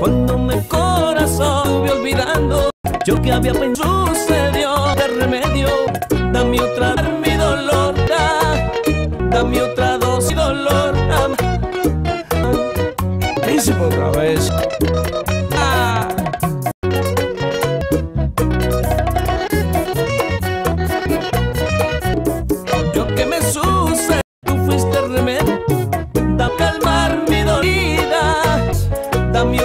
Cuando mi corazón me olvidando, yo que había pensado sucedió de remedio. Dame otra, mi dolor, da, dame otra dosis, dolor. Príncipe otra vez. Ah. Yo que me sucedió. da mi